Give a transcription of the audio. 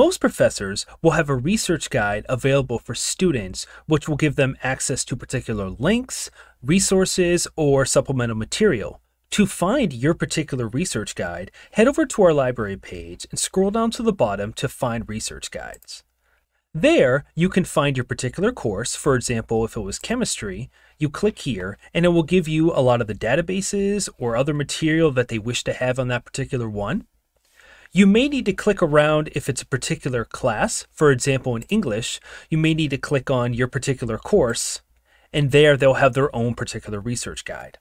most professors will have a research guide available for students, which will give them access to particular links, resources, or supplemental material. To find your particular research guide, head over to our library page and scroll down to the bottom to find research guides. There, you can find your particular course. For example, if it was chemistry, you click here and it will give you a lot of the databases or other material that they wish to have on that particular one. You may need to click around if it's a particular class. For example, in English, you may need to click on your particular course, and there they'll have their own particular research guide.